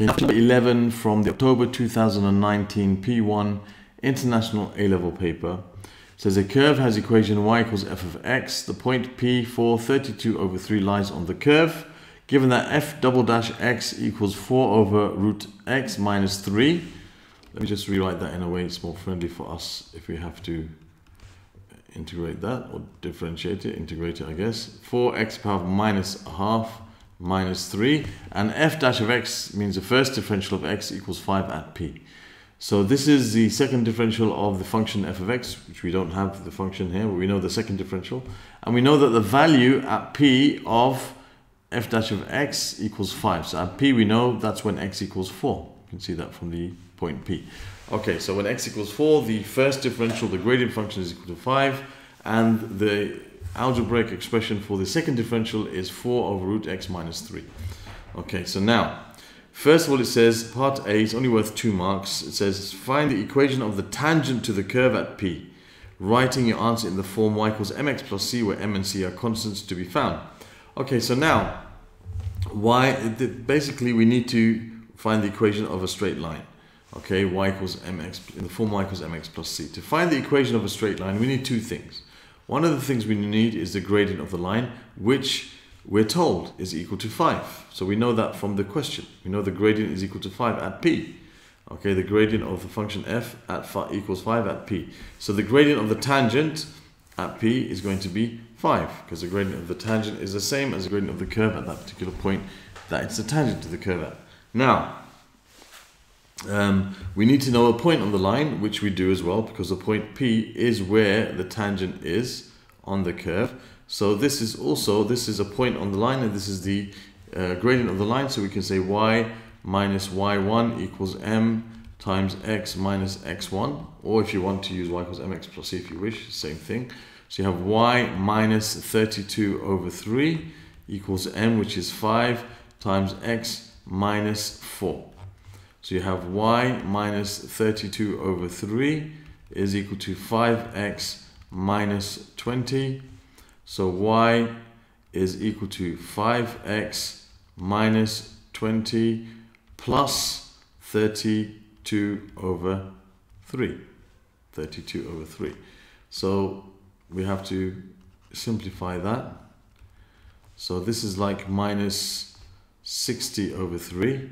Number 11 from the October 2019 P1 International A-level paper says a curve has equation y equals f of x. The point P 4 32 over 3 lies on the curve. Given that f double dash x equals 4 over root x minus 3. Let me just rewrite that in a way it's more friendly for us if we have to integrate that or differentiate it, integrate it I guess. 4x power minus a half minus 3 and f dash of x means the first differential of x equals 5 at p. So this is the second differential of the function f of x, which we don't have the function here, but we know the second differential. And we know that the value at p of f dash of x equals 5. So at p we know that's when x equals 4. You can see that from the point p. Okay, so when x equals 4, the first differential, the gradient function is equal to 5, and the algebraic expression for the second differential is 4 over root x minus 3. Okay, so now, first of all it says part A is only worth 2 marks. It says find the equation of the tangent to the curve at P, writing your answer in the form y equals mx plus c where m and c are constants to be found. Okay, so now, why, basically we need to find the equation of a straight line. Okay, y equals mx, in the form y equals mx plus c. To find the equation of a straight line, we need two things. One of the things we need is the gradient of the line, which we're told is equal to 5. So we know that from the question. We know the gradient is equal to 5 at p. Okay, the gradient of the function f at five equals 5 at p. So the gradient of the tangent at p is going to be 5 because the gradient of the tangent is the same as the gradient of the curve at that particular point that it's the tangent to the curve at. Now, um, we need to know a point on the line, which we do as well, because the point P is where the tangent is on the curve. So this is also, this is a point on the line, and this is the uh, gradient of the line. So we can say y minus y1 equals m times x minus x1. Or if you want to use y equals mx plus c if you wish, same thing. So you have y minus 32 over 3 equals m, which is 5, times x minus 4. So you have y minus 32 over 3 is equal to 5x minus 20. So y is equal to 5x minus 20 plus 32 over 3. 32 over 3. So we have to simplify that. So this is like minus 60 over 3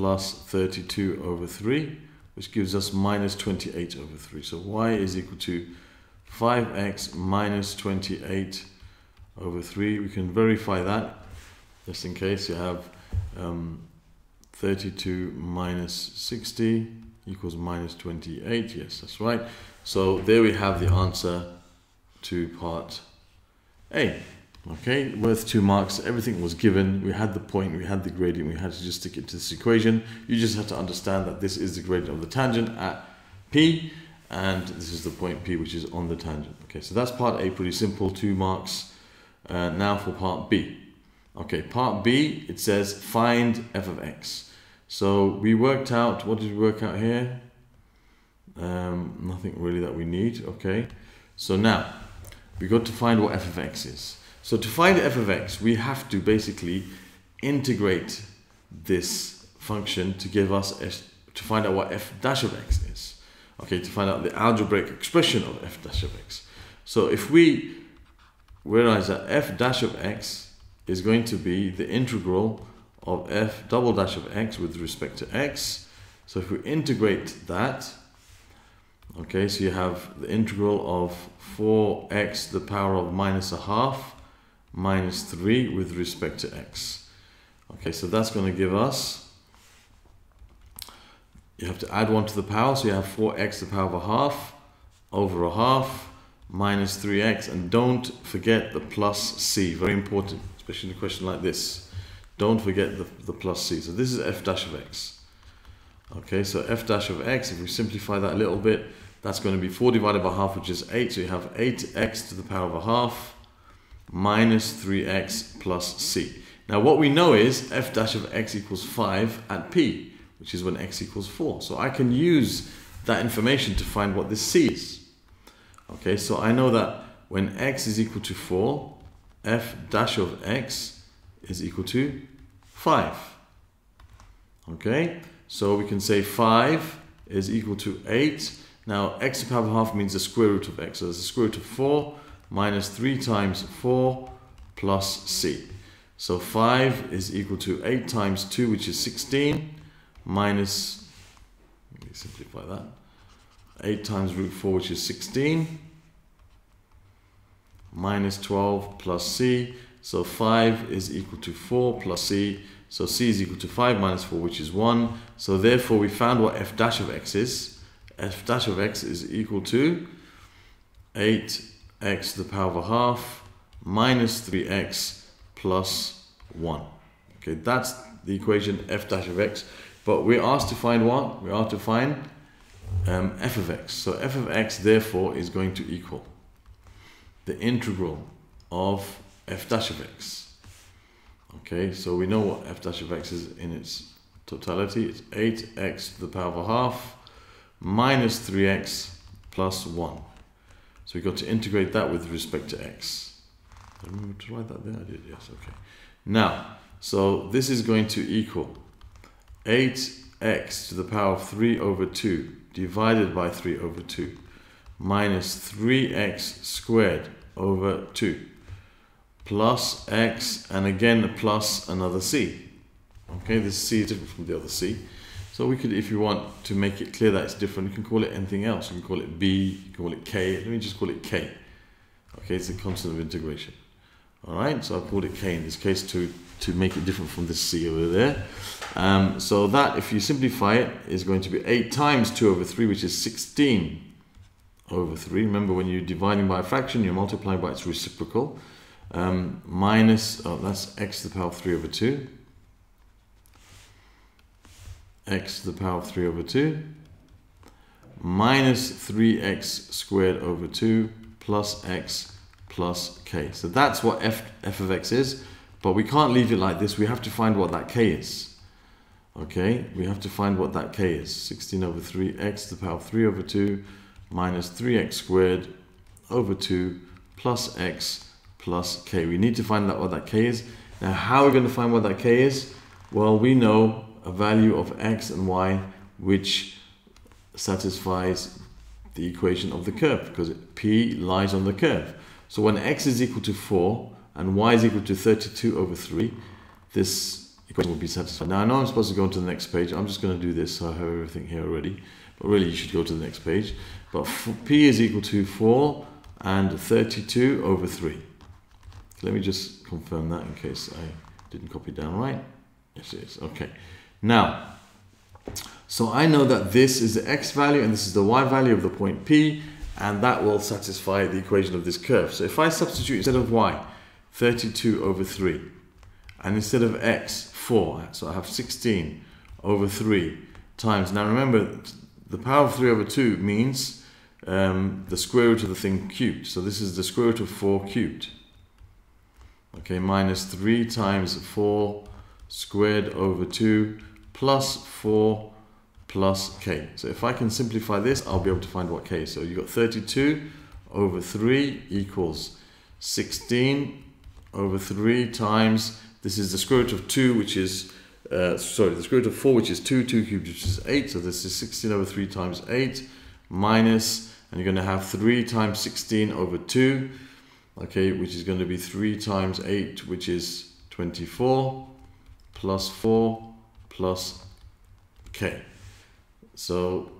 plus 32 over 3, which gives us minus 28 over 3. So y is equal to 5x minus 28 over 3. We can verify that, just in case you have um, 32 minus 60 equals minus 28. Yes, that's right. So there we have the answer to part A. Okay, worth two marks. Everything was given. We had the point, we had the gradient, we had to just stick it to this equation. You just have to understand that this is the gradient of the tangent at P, and this is the point P, which is on the tangent. Okay, so that's part A, pretty simple, two marks. Uh, now for part B. Okay, part B, it says find f of x. So we worked out, what did we work out here? Um, nothing really that we need, okay. So now, we got to find what f of x is. So to find f of x, we have to basically integrate this function to give us to find out what f dash of x is. Okay, to find out the algebraic expression of f dash of x. So if we realize that f dash of x is going to be the integral of f double dash of x with respect to x. So if we integrate that, okay, so you have the integral of 4x to the power of minus a half minus 3 with respect to x. Okay, so that's going to give us, you have to add 1 to the power, so you have 4x to the power of a half over a half minus 3x, and don't forget the plus c, very important, especially in a question like this. Don't forget the, the plus c. So this is f dash of x. Okay, so f dash of x, if we simplify that a little bit, that's going to be 4 divided by half, which is 8. So you have 8x to the power of a half minus 3x plus c. Now what we know is f dash of x equals 5 at p, which is when x equals 4. So I can use that information to find what this c is. Okay, so I know that when x is equal to 4, f dash of x is equal to 5. Okay, so we can say 5 is equal to 8. Now, x to the power of half means the square root of x. So the square root of 4 minus 3 times 4 plus c. So 5 is equal to 8 times 2, which is 16, minus, let me simplify that, 8 times root 4, which is 16, minus 12 plus c. So 5 is equal to 4 plus c. So c is equal to 5 minus 4, which is 1. So therefore, we found what f dash of x is. f dash of x is equal to 8x to the power of a half minus 3x plus 1. Okay, that's the equation f dash of x. But we're asked to find what? We're asked to find um, f of x. So f of x, therefore, is going to equal the integral of f dash of x. Okay, so we know what f dash of x is in its totality. It's 8x to the power of a half minus 3x plus 1. So we've got to integrate that with respect to x. I remember to write that there? I did, yes, okay. Now, so this is going to equal 8x to the power of 3 over 2 divided by 3 over 2 minus 3x squared over 2 plus x and again plus another c. Okay, this c is different from the other c. So we could, if you want to make it clear that it's different, you can call it anything else. You can call it b, you can call it k. Let me just call it k. Okay, it's a constant of integration. All right, so I called it k in this case to, to make it different from this c over there. Um, so that, if you simplify it, is going to be 8 times 2 over 3, which is 16 over 3. Remember, when you're dividing by a fraction, you're multiplying by its reciprocal. Um, minus, oh, that's x to the power of 3 over 2. X to the power of 3 over 2. Minus 3x squared over 2 plus x plus k. So that's what f, f of x is, but we can't leave it like this. We have to find what that k is. Okay, we have to find what that k is. 16 over 3, x to the power of 3 over 2 minus 3x squared over 2 plus x plus k. We need to find out what that k is. Now, how are we going to find what that k is? Well, we know a value of x and y which satisfies the equation of the curve because p lies on the curve. So when x is equal to 4 and y is equal to 32 over 3, this equation will be satisfied. Now I know I'm supposed to go to the next page. I'm just going to do this so I have everything here already. But really you should go to the next page. But p is equal to 4 and 32 over 3. Let me just confirm that in case I didn't copy down right. Yes, it is. Okay. Now, so I know that this is the x value and this is the y value of the point P and that will satisfy the equation of this curve. So if I substitute instead of y, 32 over 3, and instead of x, 4, so I have 16 over 3 times. Now remember, the power of 3 over 2 means um, the square root of the thing cubed. So this is the square root of 4 cubed. Okay, minus 3 times 4 squared over 2 plus 4 plus k. So if I can simplify this, I'll be able to find what k is. So you've got 32 over 3 equals 16 over 3 times, this is the square root of 2, which is, uh, sorry, the square root of 4, which is 2, 2 cubed, which is 8. So this is 16 over 3 times 8 minus, and you're going to have 3 times 16 over 2, okay, which is going to be 3 times 8, which is 24, plus 4, plus k. So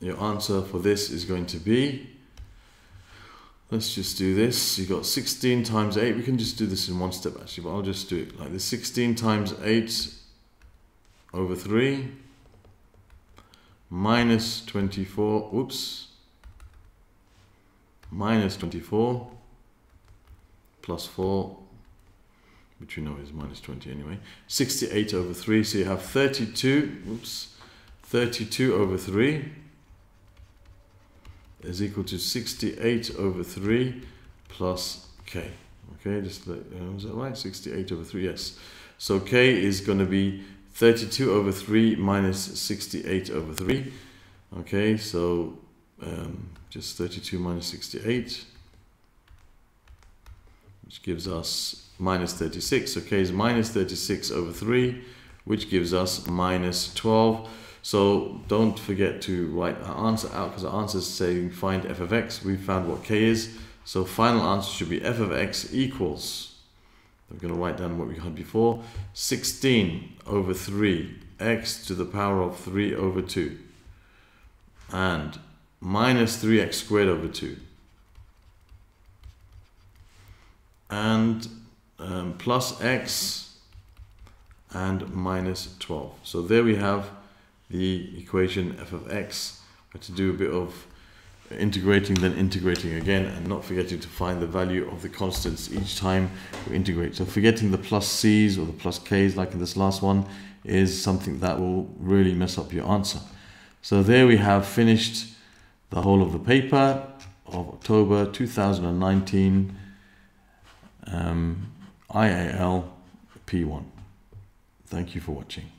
your answer for this is going to be, let's just do this. You've got 16 times 8. We can just do this in one step actually, but I'll just do it like this. 16 times 8 over 3 minus 24, oops, minus 24 plus 4 which you know is minus 20 anyway. 68 over 3, so you have 32, oops, 32 over 3 is equal to 68 over 3 plus k. Okay, just let, uh, was that right? 68 over 3, yes. So k is going to be 32 over 3 minus 68 over 3. Okay, so um, just 32 minus 68, which gives us minus 36. So k is minus 36 over 3, which gives us minus 12. So don't forget to write our answer out because our answer is saying find f of x. We found what k is. So final answer should be f of x equals, I'm going to write down what we had before, 16 over 3 x to the power of 3 over 2 and minus 3x squared over 2 and um, plus x and minus 12. So there we have the equation f of x. To do a bit of integrating then integrating again and not forgetting to find the value of the constants each time we integrate. So forgetting the plus c's or the plus k's like in this last one is something that will really mess up your answer. So there we have finished the whole of the paper of October 2019 um, IAL P1. Thank you for watching.